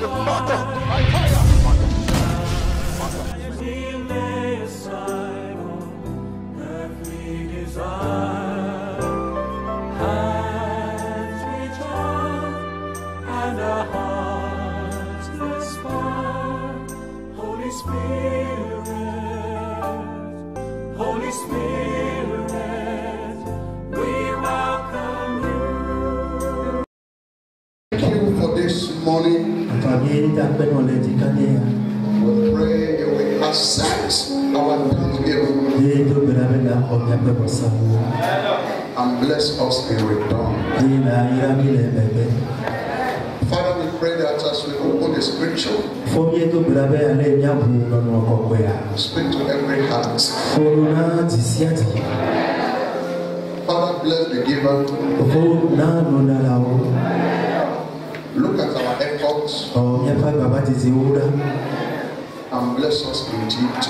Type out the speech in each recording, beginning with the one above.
and the us in return. Father, we pray that as we open the scripture, speak to every heart. Father, bless the giver. Look at our efforts and bless us indeed.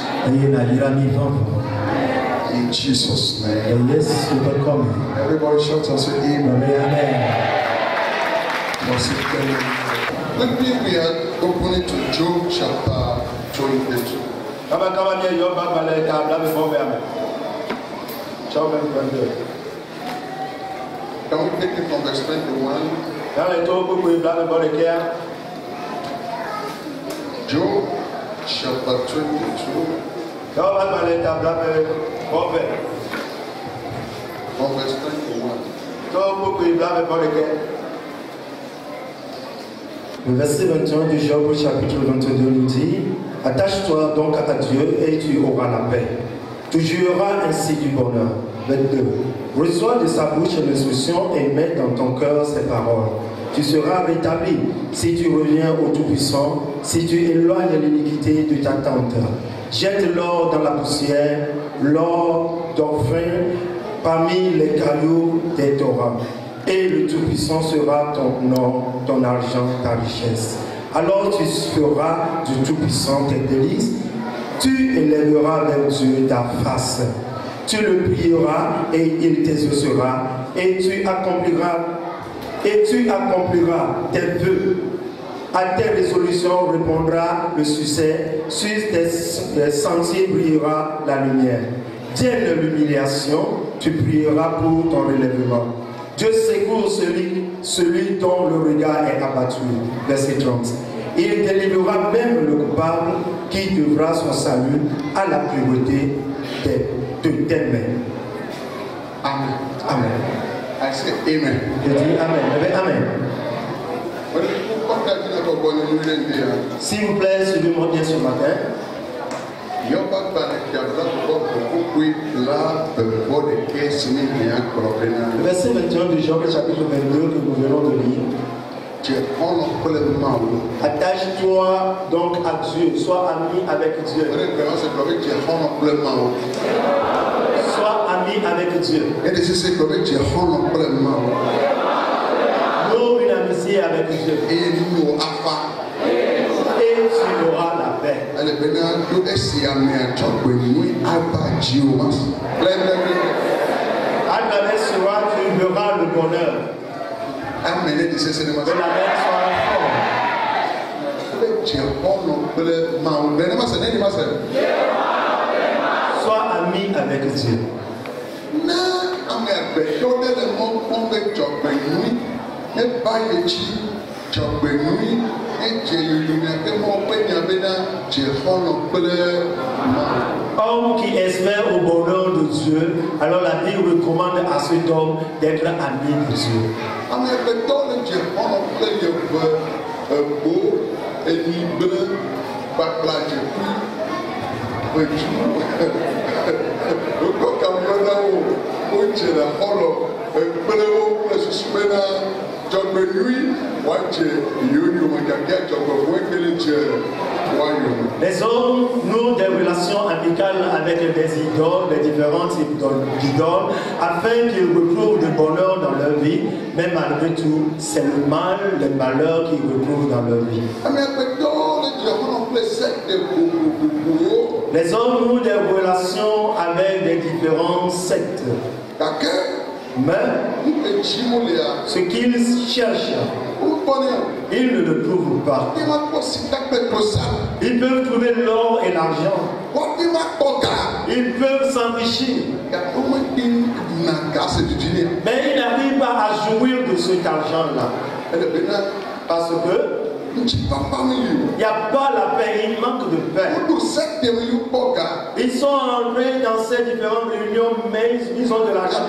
In Jesus' et name. yes, you can come. Everybody shout and say amen. Amen, amen. Quickly, we are opening to Job chapter 22. kama kama ni yɔ ba ba lɛ ka bila mi fɔ bɛ amɛ tsɔ bɛ mi fɛn bɛ Can we take it from verse 21? yalɛ tó gbogbo yi bila mi bɔ de kia Job chapter 22, yɔ ba ba lɛ ka bila mi fɔ bɛ from verse 21. tó gbogbo yi bila mi bɔ de kia Le verset 21 du Job au chapitre 22 nous dit Attache-toi donc à Dieu et tu auras la paix. Tu jouiras ainsi du bonheur. 22. Reçois de sa bouche l'instruction et mets dans ton cœur ses paroles. Tu seras rétabli si tu reviens au Tout-Puissant, si tu éloignes l'iniquité de ta tente. Jette l'or dans la poussière, l'or d'orphin parmi les cailloux des torrents et le Tout-Puissant sera ton or, ton argent, ta richesse. Alors tu feras du Tout-Puissant tes délices, tu élèveras vers Dieu ta face, tu le prieras et il t'exaucera, et tu accompliras, et tu accompliras tes vœux. À tes résolutions répondra le succès, sur tes, sentiers brillera la lumière. Vienne l'humiliation, tu prieras pour ton relèvement. Dieu secourt celui, celui dont le regard est abattu. Verset 30. Il délivrera même le coupable qui devra son salut à la pureté de, de tes mains. Amen. Amen. I say amen? Je dis Amen. Bien, Amen. S'il vous plaît, suivez-moi bien ce matin. Verset 21 du Job, chapitre 22, que nous venons de lire. Attache-toi donc à Dieu, sois ami avec Dieu. Sois ami avec Dieu. Une amitié avec Dieu. Enu afa. Et tu auras la paix. Ele bena do esi ame atokwe nui aba jioma. Blende À travers cela, tu verras le bonheur. amene de sisi ne Que masa. la main soit forte. Je ono kule mawu. Bene masa ne ni masa. Sois ami avec Dieu. na ame agbẹjọ ɖe le mɔ kpɔm be dzɔgbenui ne ba yi dzi dzɔgbenui ne dze yoyomia ke mɔ ƒe nya bena dze xɔlɔ kple ma Homme qui espère au bonheur de Dieu, alors la Bible recommande à cet homme d'être ami de Dieu. ame agbɛtɔ le dze xɔlɔ kple yeve egbo enyible kpakpla dzekui edu wokɔ kamiɔ na wo kple woadze gake dze woayome. Les hommes nouent des relations amicales avec des idoles, des différents types d'idoles, afin qu'ils retrouvent du bonheur dans leur vie, mais malgré tout, c'est le mal, le malheur qu'ils retrouvent dans leur vie. Les hommes nouent des relations avec des différents sectes, mais ce qu'ils cherchent, Ils ne le trouvent pas. Ils peuvent trouver l'or et l'argent. Ils peuvent s'enrichir. Mais ils n'arrivent pas à jouir de cet argent-là. Parce que il n'y a pas la paix, il manque de paix. Ils sont entrés dans ces différentes réunions, mais ils- ont de l'argent.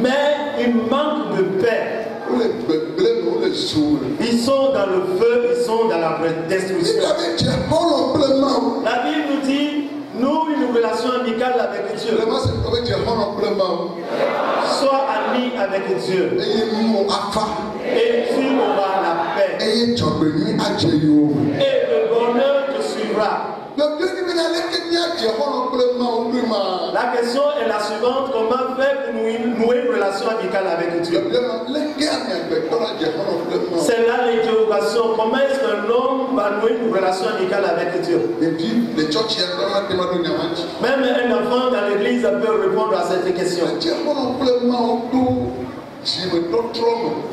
Mais ils manquent de paix. Ils sont dans le feu, ils sont dans la destruction. La Bible nous dit, nous, une relation amicale avec Dieu. Sois ami avec Dieu. Et tu auras la paix. Et le bonheur te suivra. La question est la suivante, comment faire pour nouer nouer une relation amicale avec Dieu? C'est là l'interrogation. Comment est-ce qu'un homme va nouer une relation amicale avec Dieu? Même un enfant dans l'église peut répondre à cette question.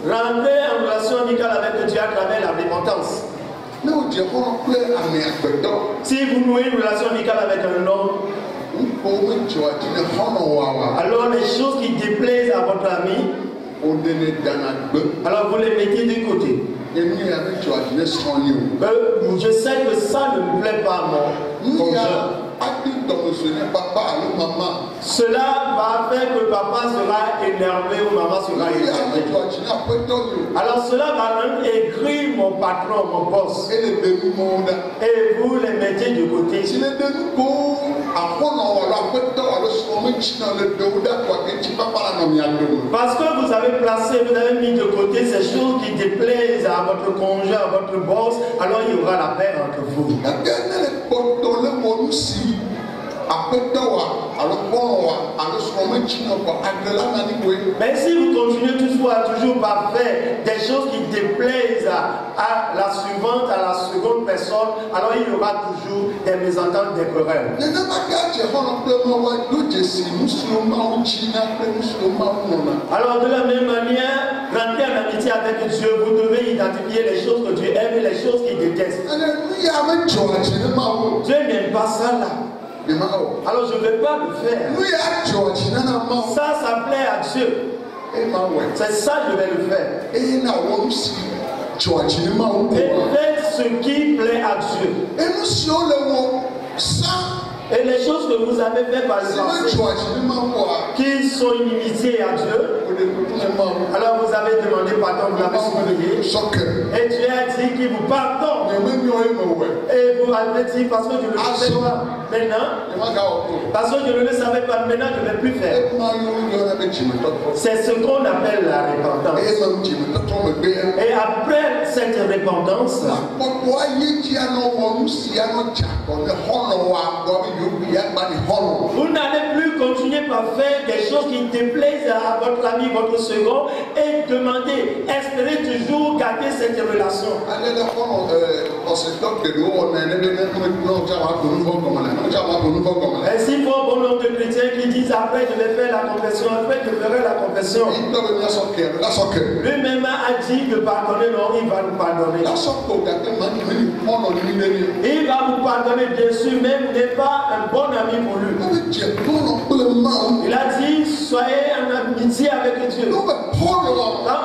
Rentrer en relation amicale avec Dieu à travers la repentance. Si vous nouez une relation amicale avec un homme, alors les choses qui déplaisent à votre ami, alors vous les mettez de côté. Que je sais que ça ne me plaît pas à mon Cela va faire que papa sera énervé ou maman sera Nu ya ne énervé. dzɔ adi ne aƒetɔ yi o. Alors cela va même aigrir mon patron, mon boss. Et vous les mettez de côté. Parce que vous avez placé, vous avez mis de côté ces choses qui déplaisent à votre conjoint, à votre boss, alors il y aura la paix entre vous. Mais si vous continuez toujours à toujours par faire des choses qui déplaisent à, à la suivante, à la seconde personne, alors il y aura toujours des mésententes, des querelles. Alors de la même manière, rentrer en amitié avec Dieu, vous devez identifier les choses que Dieu aime et les choses qu'il déteste. Dieu n'aime pas ça là. Alors je ne vais pas le faire. Ça, ça plaît à Dieu. Mawu ɛ. C'est ça que je vais le faire. Et faites ce qui plaît à Dieu. Et les choses que vous avez fait par wɔa qui sont inimitiés à Dieu, alors vous avez demandé pardon, vous l'avez supplié. Et Dieu a dit qu'il vous pardonne. Et vous avez dit parce que je ne le sais pas. maintenant, parce que je ne le savais pas maintenant, je ne vais plus faire. C'est ce qu'on appelle la repentance. Et après cette repentance, si vous n'allez plus continuer par faire des choses qui déplaisent à votre ami, votre second, et demander, espérer toujours garder cette relation. la Ainsi, pour bon nombre de chrétiens qui disent après je vais faire la confession, après je ferai la confession? Lui-même a dit de pardonner, non, il va nous pardonner. Il va vous pardonner, bien sûr, vous n'êtes pas un bon ami pour lui. Il a dit, soyez en amitié avec Dieu. Quand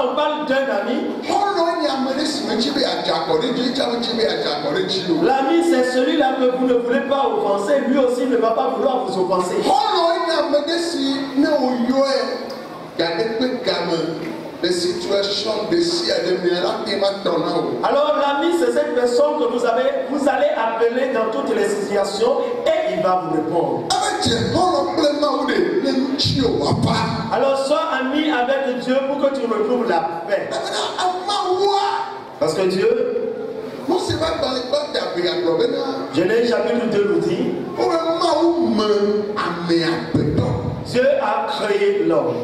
on parle d'un ami, l'ami c'est celui-là que vous ne voulez pas offenser, lui aussi ne va pas vouloir vous offenser. de si Alors l'ami c'est cette personne que vous avez, vous allez appeler dans toutes les situations et il va vous répondre. Alors sois ami avec Dieu pour que tu retrouves la paix. Parce que Dieu, Genèse chapitre 2 nous dit. Dieu a créé l'homme.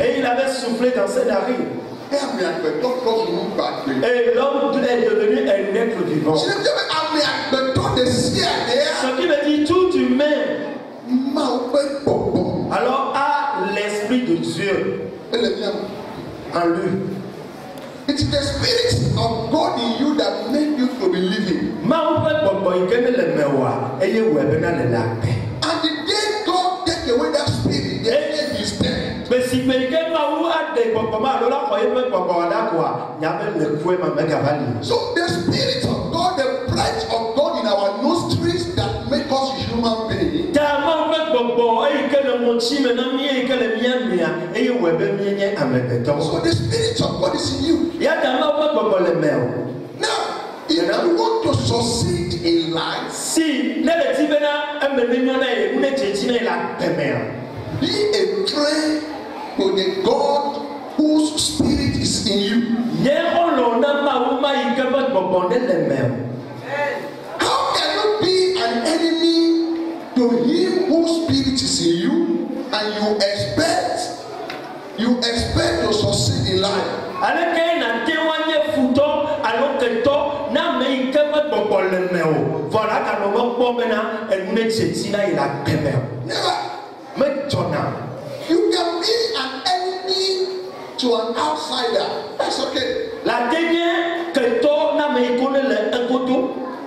Et il avait soufflé dans ses narines. Et l'homme est devenu un être vivant. Ce qui veut dire tout humain alors a l'esprit de Dieu en lui. It is the spirit of God in you that make you to be living. Gbɛ. And the day God take away that Mawu aɖe gbɔgbɔ ma alo la xɔ yi ƒe gbɔgbɔ la koa, nyabe le kue ma megava li. So the spirit of God, the breath of God in our nostrils that make us human beings, Ta Mawu ƒe gbɔgbɔ eyi ke le ŋɔtsi me na mí eyi ke le mía mea eye wòe be mí nye so amegbetɔwo. the spirit of God is in you. Ya ta Mawu ƒe gbɔgbɔ le me o. Now, if you want to succeed in life, Si ne le ti bena eme ne nyɔ na ye, ne dzetsi ne le agbemea. be a friend to the God whose spirit is in you. Nye xɔlɔ na ma yi ke ƒe gbɔgbɔ ne le me o. How can you be an enemy to him whose spirit is in you and you expect you expect to succeed in life? aleke na te wa nye futɔ alo ketɔ na ame yi ke ƒe gbɔgbɔ le me o vɔ la ka nɔ me kpɔ bena enu ne dze dzi na yi le agbe me o Never. medzɔna You can be to an outsider. That's okay. la te nye ketɔ na ame yi ko ne le egodo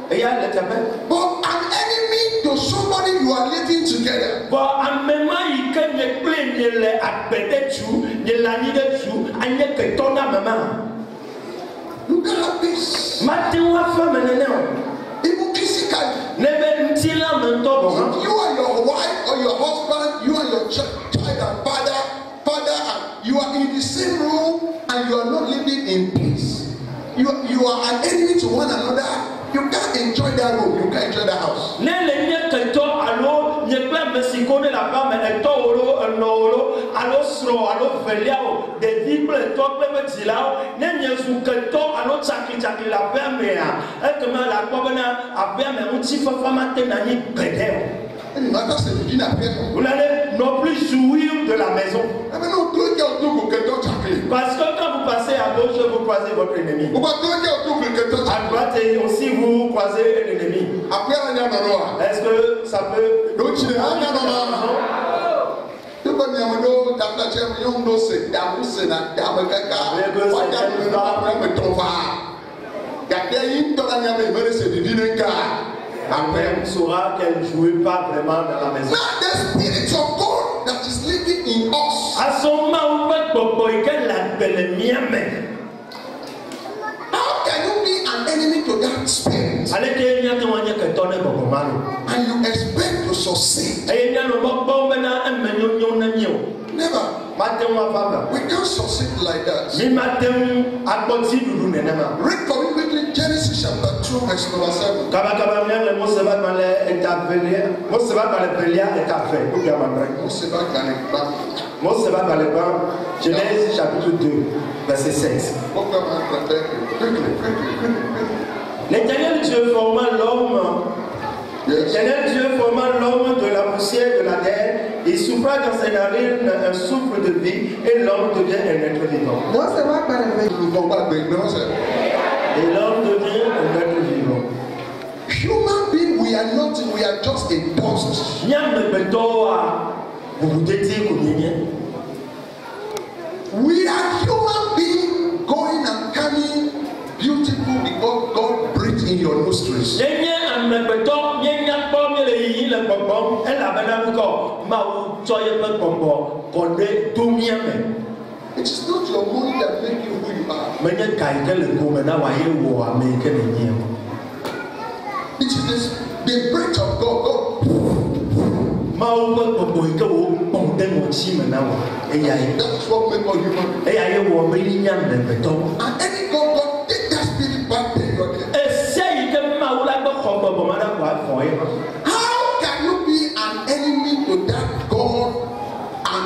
eya le teƒe But an enemy to somebody you are living together. vɔ ame ma yi ke nye kple nye le agbe ɖe tu nye le anyi ɖe tu anye ketɔ na ame ma You can have peace. mate ŋu afa me nene o Even physically. ne be ŋutilã me ŋutɔ hã. If you and your wife or your husband, you and your ch- child and father, father, you are in the same room and you are not living in peace. You, you are an enemy to one another. You can't enjoy that room. You can't enjoy that house. ne le nye ketɔ alo nye kple ame si ko ne le aƒea me etɔ wo lo enɔ wo lo alo srɔ̃ alo velia o ɖevi kple etɔ kple eƒe dzilawo ne nye zu ketɔ alo tsaklitsakli le aƒea mea ekema le akpɔ bena aƒea me ŋutifafa ma te na anyi gbeɖe o matter say you didn't appear. vous n'allez non plus jouir de la maison. Of parce que quand vous passez à gauche vous croisez votre ennemi. Out à droite et aussi vous croisez un ennemi. Est-ce que ça peut. Après, on saura qu'elle ne jouait pas vraiment dans la maison. In us. À son moment où elle gbɔgbɔ yi ke le agbele mía me, How can you be an enemy to that spirit? Ale ke mía te wɔn nye ketɔ ne gbɔgbɔ ma lo. and you expect to succeed? Eye mía nɔ gbɔ gbɔ bena eme nyonyo na mí o. Never. Ma me. We can't succeed like that. Mi nenema. Read for me quickly Genesis chapter 2, verse number 7. Kabakaba mía le Mose eta velia, velia eta ve, gbã, Genèse chapitre 2, verset 7. What come and back? Quickly, quickly, quickly, quickly. L'éternel Dieu forma l'homme. L'éternel Dieu forma l'homme de poussière de la terre, il souffla dans ses narines un souffle de vie, et l'homme devient un être vivant. Mose wá gbàdọ̀ bẹ̀. Olùkọ́ gbàgbé náà sẹ́. Et l'homme devient un être vivant. Human being, we are not, we are just a mienye. We are human being going and coming beautiful because God breathed in your nostrils. Gbɔgbɔm, elabena nukɔ, Mawu tsɔ yeƒe gbɔgbɔ kɔ ɖe to mía me. It is not your money that make you who you are. Menye ga yi ke le gome na wòaye wɔ ame yi ke nenye o. It is this, the breath of God. God. Mawu ƒe gbɔgbɔ yi ke wò kpɔm ɖe ŋɔtsi me na wò, eya ye. That is what make us human. eya ye wɔ be nye amegbetɔ And any God,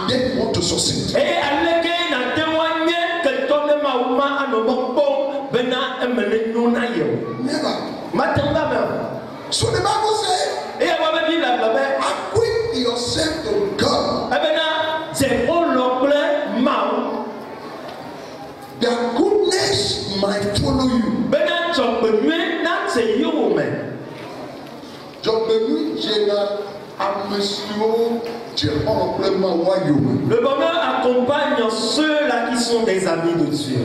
and then you want to succeed? eye aleke nate wa nye ketɔ ne mawu ma anɔ mɔ kpɔm bena eme ne nyo na ye o Never. mate ŋu ba me o So the Bible says, eye wa be bi le agbe be acquit yourself to God. ebena dze xɔlɔ kple mawu That goodness might follow you. bena dzɔgbenyuie na te yi wo me Dzɔgbenu dze na ame siwo le be accompagne ceux-là qui sont des amis de Dieu.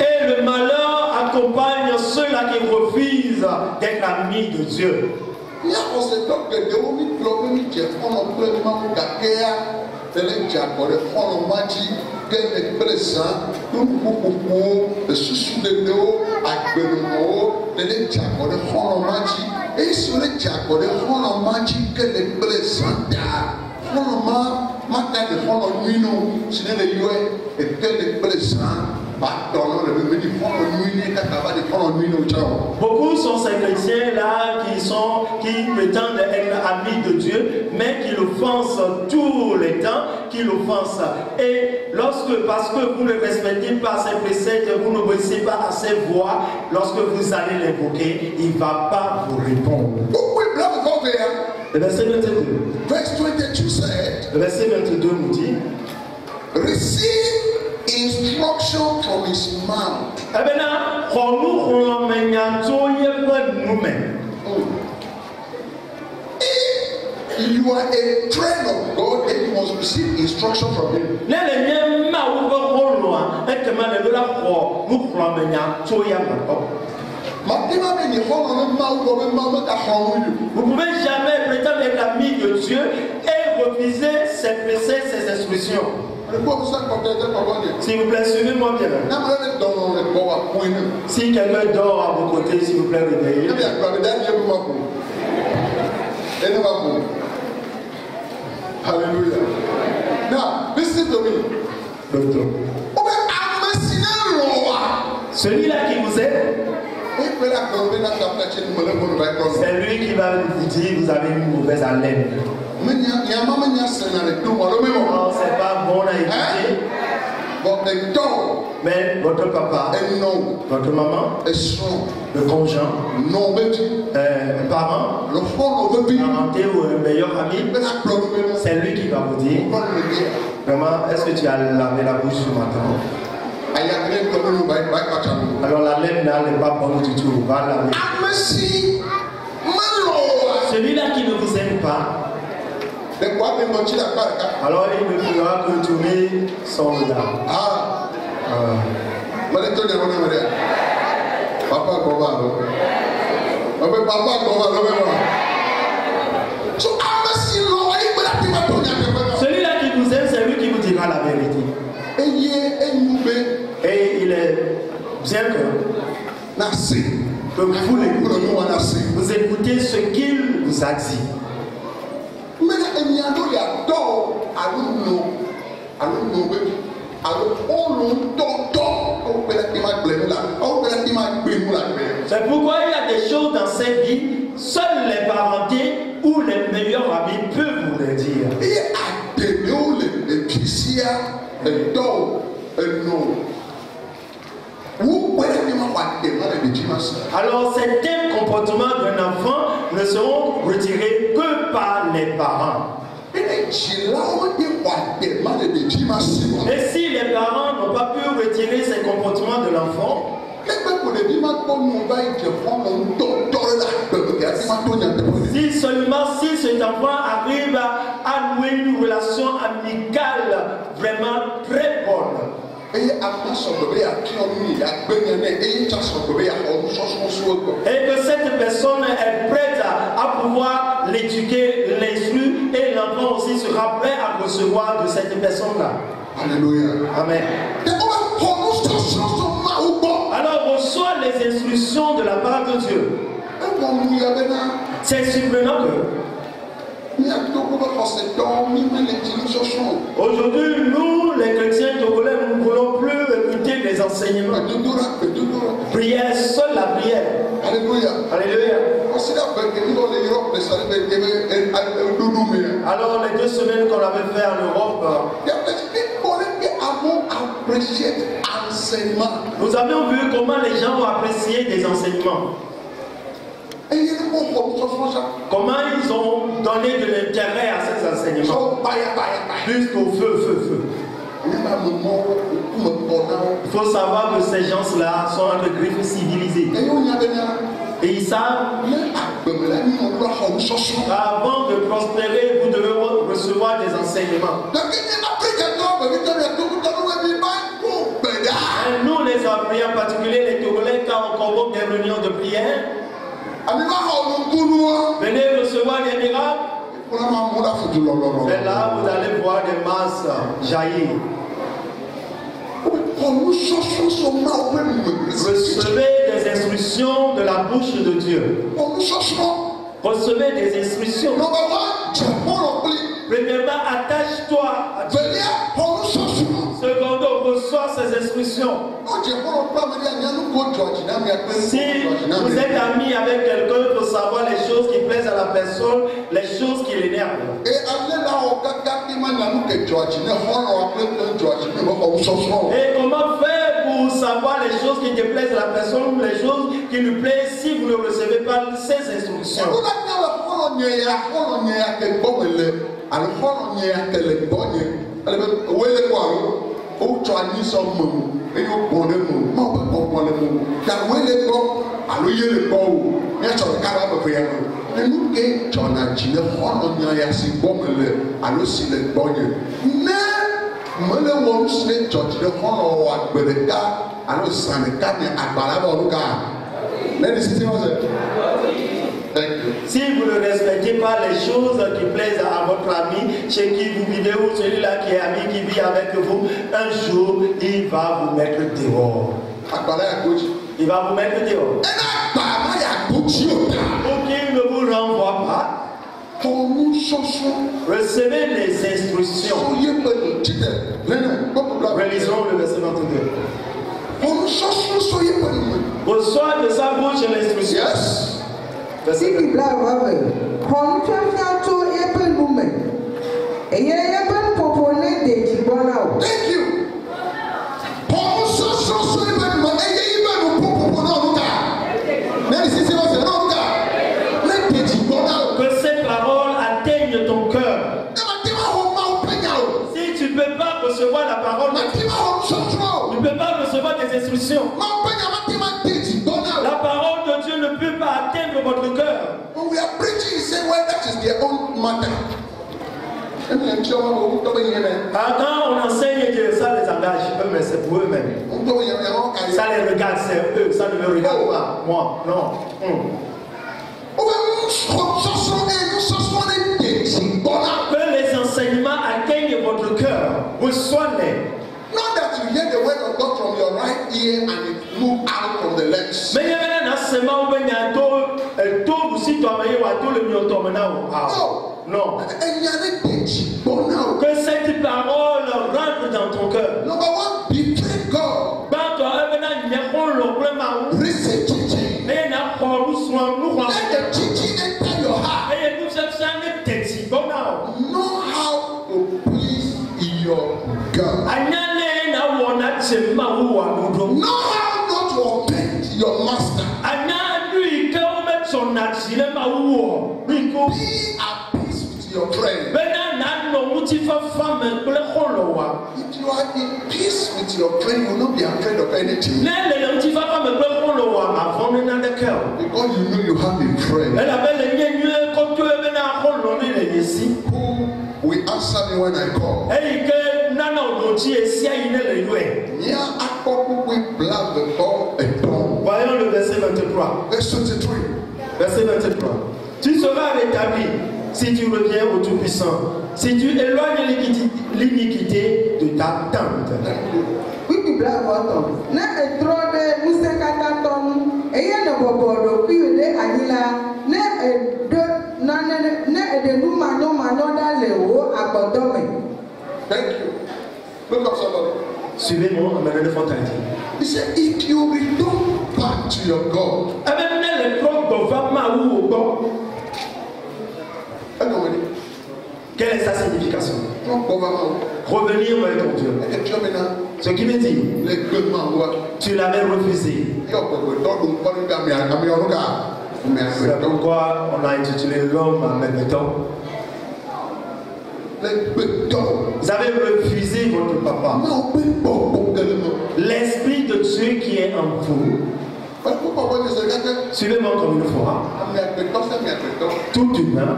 Et le malheur accompagne ceux-là qui refusent d'être amis de Dieu. Míaxɔsetɔ geɖewo mikplɔ be midze xɔlɔ kple mawu gakea tele dze akɔ ɖe xɔlɔ ma dzi ke le kple zã nuƒoƒoƒowo esusu ɖeɖewo agbenɔnɔwo tele dze akɔ ɖe xɔlɔ ma dzi eye siwo le dze akɔ ɖe xɔlɔ ma dzi ke le kple zã ta ne le ne. Beaucoup sont ces chrétiens-là qui sont, qui prétendent être amis de Dieu, mais qui l'offensent tout le temps, qui l'offensent. Et lorsque, parce que vous ne respectez pas ses préceptes, vous n'obéissez pas à ses voix, lorsque vous allez l'invoquer, il ne va pas vous répondre. Le verset 22. Verse 22 said, Le verset 22 nous dit, receive instruction from his mouth. Bien, là, xɔnu xlɔmenya tso yeƒe nu me. If you are a friend of God, then you must receive instruction from him. Ne le nye mawu ƒe xɔlɔa, ekema le ɖo la xɔ nuxlɔmenya tso ya me Vous pouvez jamais prétendre être ami de Dieu et refuser ses préceptes, ses instructions. S'il vous plaît, suivez-moi bien. Si quelqu'un dort à vos côtés, s'il vous plaît, réveillez. Hallelujah. Now listen to me. Docteur. Celui-là qui vous aide, C'est lui qui va vous dire vous avez une mauvaise haleine. Non, c'est pas bon à etɔ mais votre papa, votre maman, le conjoint, euh, parent, parenté ou un meilleur ami, c'est lui qui va vous dire. Vraiment, est-ce que tu as lavé la bouche ce matin? Ayakele tɔ mi ba ba kpatsa mi. Alors la laine là n'est pas bonne du tout, va laver. Ame si melɔ wa. Celui-là qui ne vous aime pas, Le kɔ abe ŋɔtsi la kpa ɖeka. alors il ne pourra que tourner son regard. Ah, Euh, mɛlɛ tɔ nyɛ wɔna mɛ dɛ. Papa gbɔ ba lɔ. Ɔbɛ papa gbɔ ba lɔ bɛ ma. Nu la awo gbɛdɛ ti ma gbe nu la gbɛ. C'est pourquoi il y a des choses dans cette vie, seuls les parentés ou les meilleurs amis peuvent vous le dire. Eye adenewo le ekisia edɔ eno wo gbɛdɛ ti ma wɔ adema le ɖedzi ma se. Alors certains comportements d'un enfant ne seront retirés que par les parents. Et si les parents n'ont pas pu retirer ces comportements de l'enfant, si seulement si cet enfant arrive à, à nouer une relation eye eye xɔ gbɔ. et que cette personne est prête à, pouvoir l'éduquer, l'instruire, et l'enfant aussi sera prêt à recevoir de cette personne-là. Alléluia. Amen. Alors reçois les instructions de la part de Dieu. C'est surprenant que aujourd'hui, nous, les chrétiens togolais, nous ne voulons plus écouter les enseignements. Prière, seule la prière. Alléluia. Alléluia. Alors, les deux semaines qu'on avait fait en Europe, enseignement. nous avions vu comment les gens ont apprécié des enseignements. Comment ils ont donné de l'intérêt à ces enseignements. Jusqu'au feu, feu, feu. Il faut savoir que ces gens-là sont entre griffes civilisées. Et ils savent. Avant de prospérer, vous devez re- recevoir des enseignements. Et nous, les Africains, en particulier les Togolais, quand on convoque des réunions de prière, Ami va xɔ nukunuwo. Venez recevoir des miracles. Et là, vous allez voir des masses jaillir. Recevez des instructions de la bouche de Dieu. Recevez des instructions. Premièrement, attache-toi à Dieu. Si vous êtes ami avec quelqu'un, il faut savoir les choses qui plaisent à la personne, les choses qui l'énervent. Et comment faire pour savoir les choses qui déplaisent à la personne les choses qui lui plaisent si vous ne recevez pas ces instructions? Wotsɔ anyi sɔ me o eye wobɔ ɖe me o mawo be bɔbɔ le me o ta wele gbɔ alo ye le gbɔ o. Miatsɔ ɖeka ɖe ame ya me ne nu ke dzɔna dzi ne xɔlɔ nye ya si gbɔ me le alo si le gbɔ nye. Ne mele wɔ nu si ne dzɔ dzi ne xɔlɔ wɔ agbe ɖeka alo sa ɖeka nye agbala bɔ nu ka. Ne de sisi Si vous ne respectez pas les choses qui plaisent à votre ami, chez qui vous vivez ou celui-là qui est ami, qui vit avec vous, un jour, il va vous mettre dehors. Il va vous mettre dehors. o ta. Pour qu'il ne vous renvoie pas, recevez les instructions. Relisons le verset 22. tɔnu sɔsɔ sɔ ye pe nu. Reçois de sa bouche l'instruction. yes. Verset 22. Bibi bla eve, xɔ nufiafia tso yeƒe nu me, eye yeƒe Ah, Quand on enseigne Dieu, ça les engage eux, mais c'est pour eux-mêmes. Ça les regarde, c'est eux, ça ne me regarde pas. Moi, non. Gbọ́dá. Que les enseignements atteignent votre cœur. Reçois-les. Not that you hear the word of God from your right ear and it move out from the left. Mais il y a un enseignement peace with your friend, you will not be afraid of anything. ne le le ŋuti fafa mɛ kple xɔlɔ wa avɔ ne naneke o Because you know you have a friend elabe le nye nyuie kɔtɔ ye bena xɔlɔ ne le yesi who will answer me when I call? eyi ke nana o do dzi esia yi ne le yɔe Nya akpɔkpɔkpɔ bla bɛbɔ ɛdɔn. voyons le verset 23 Verse twenty-three. Verset 23. Tu seras rétabli si tu reviens au Tout-Puissant, si tu éloignes l'iniquité- de ta tente. Thank you. Look up somebody. Suivez-moi Fontaine. He said, if you return back to your God, le wu wò gbɔ. Quelle est sa signification Revenir vers ton Dieu. Ce qui veut dire, tu l'avais refusé. C'est pourquoi on a intitulé l'homme en même temps. Vous avez refusé votre papa. L'Esprit de Dieu qui est en vous Suivez-moi comme une fois. agbetɔ Tout humain.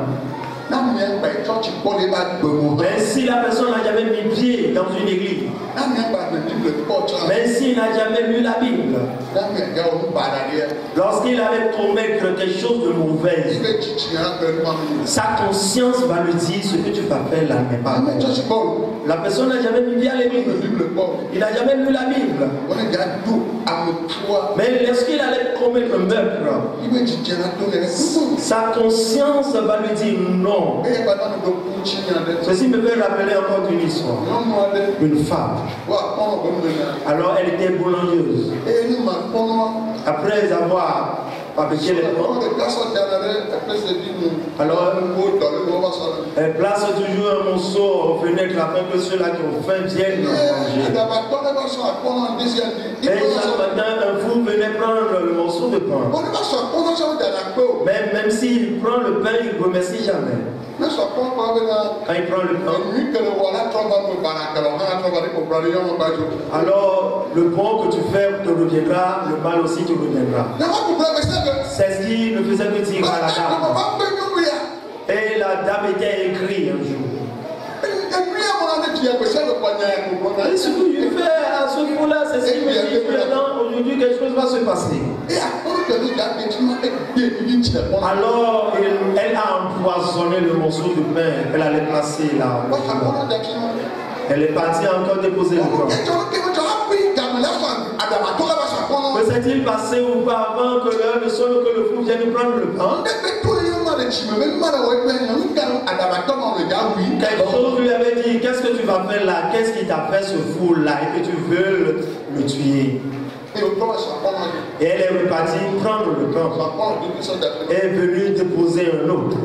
Gbemu hã Même si la personne n'a jamais mis pied dans une église, même s'il n'a jamais lu la Bible, lorsqu'il avait commettre quelque chose de mauvais, sa conscience va lui dire ce que tu vas faire là n'est pas La personne n'a jamais mis pied à ne l'église, bible. Kpɔ o il n'a jamais lu la Bible. Mais lorsqu'il allait commettre un meurtre, sa conscience va lui dire non. Ceci me fait rappeler encore une histoire. Une femme. Alors elle était boulangeuse. Après avoir fabriqué les nu Alors- elle place toujours un morceau aux fenêtres afin que ceux-là qui ont faim viennent manger. Et chaque matin, un fou venait prendre le morceau de pain. Mais même s'il prend le pain, il ne remercie jamais. Quand il prend le pain, me alors le bon que tu fais te reviendra, le mal aussi te reviendra. C'est ce qui ne faisait que dire à la dame. Et la dame était écrit un jour. Et ce que je fais à ce coup-là, c'est ce qui me dit que maintenant, aujourd'hui, quelque chose va se passer. De. Alors, elle, elle a empoisonné le morceau de pain qu'elle allait placer là. Elle est partie encore déposer le akpɔnɔ. Que s'est-il passé ou pas avant que l'heure ne sonne que le fou vienne prendre le pain? De de chose lui avait dit, qu'est-ce que tu vas faire là? Qu'est-ce qui t'a fait ce fou là? Et que tu veux le tuer? Et elle est repartie prendre le da et est venue déposer un autre.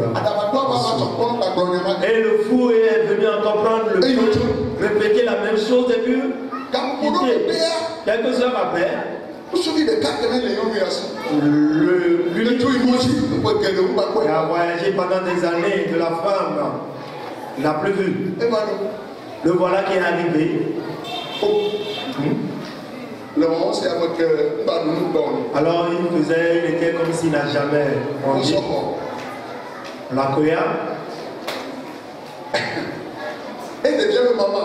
Et le fou est venu encore prendre le pain, répéter la même chose et puis Quelques heures après, le le, qui a ya. voyagé pendant des années de la femme n'a plus vu. Le voilà qui est arrivé. o Hmm? Le le. Alors il faisait, il était comme s'il n'a jamais mangé. sɔ xɔ. On l'accueilla E dedie be mama.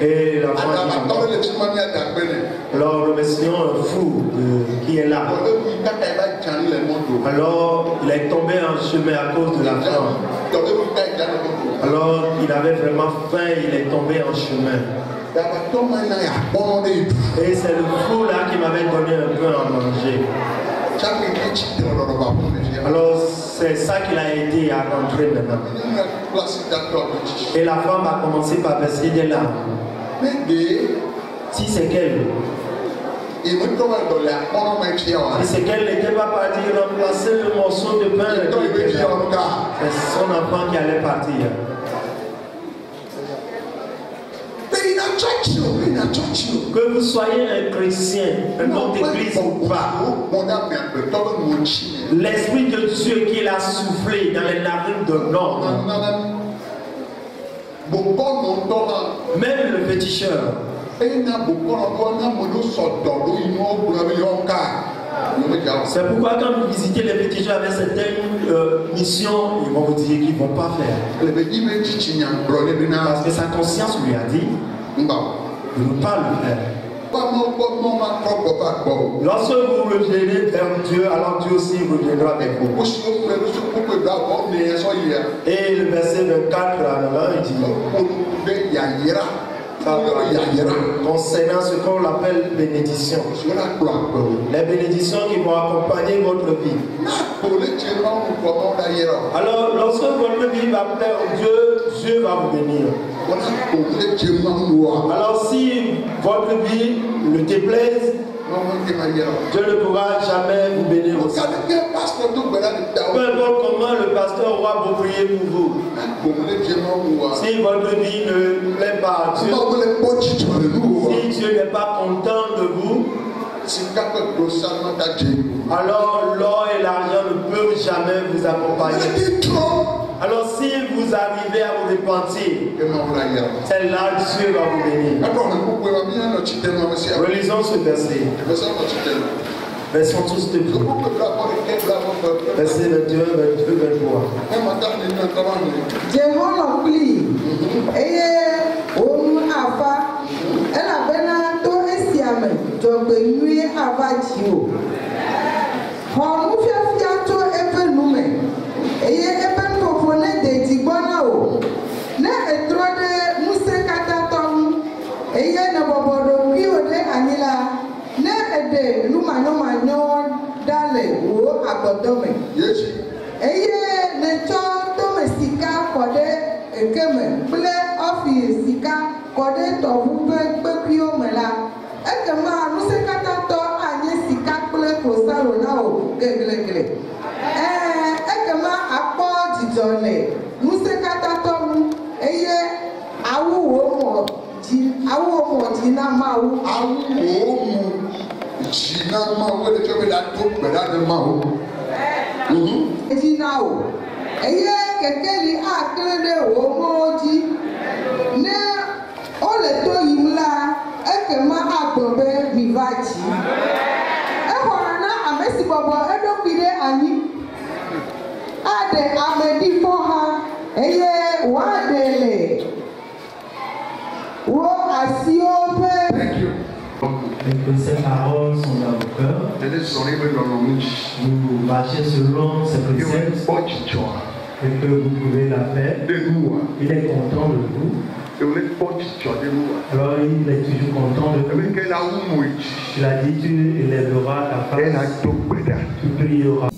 et la femme Adabatɔ ɖe dit, le tsi ma mia da gbe nɛ. Alors remercions un fou qui est là. Le. Alors il est tombé en chemin à cause de la faim. Le. Alors il avait vraiment faim, il est tombé en chemin. Et c'est le fou là qui m'avait donné un peu à manger. Alors c'est ça qui l'a aidé à rentrer maintenant. Et la femme a commencé par verser des larmes. Si c'est qu'elle, si c'est qu'elle n'était pas partie remplacer le morceau de pain C'est son enfant qui allait partir. Que vous soyez un chrétien, un homme d'église ou pas, l'Esprit de Dieu qui l'a soufflé dans les narines d'un homme, même le féticheur, c'est pourquoi quand vous visitez les féticheurs avec certaines euh, missions, ils vont vous dire qu'ils ne vont pas faire. Parce que sa conscience lui a dit de ne pas le faire. Lorsque vous revenez vers Dieu, alors Dieu aussi reviendra vers vous. Kókó si o fɛ lóso kókó ìgbà wɔ mi yɛ sɔ yia. Et le verset 24 là, il dit concernant ce qu'on appelle bénédiction. Les bénédictions qui vont accompagner votre vie. Alors, lorsque votre vie va plaire Dieu, Dieu va vous bénir. Alors, si votre vie ne déplaise. Dieu ne pourra jamais vous bénir aussi. Peu importe comment le pasteur aura beau prier pour vous, si votre vie ne plaît pas à Dieu, si Dieu n'est pas content de vous, alors l'or et l'argent ne peuvent jamais vous accompagner. Alors si vous arrivez à vous repentir, c'est là que Dieu va vous bénir. Relisons ce verset. Ẹ̀fẹ̀ sẹ́ ọ̀nà tsi tẹ́ ma. Versons tous So debout. wopɛ bra bɔ wòaɖe le wo asiwo ƒe thank you. Et que ces paroles sont dans vos cœurs. Vous marchez selon ces préceptes et que vous pouvez la faire. Il est content de vous. Alors il est toujours content de vous. Tu l'as dit, tu élèveras ta face, tu prieras.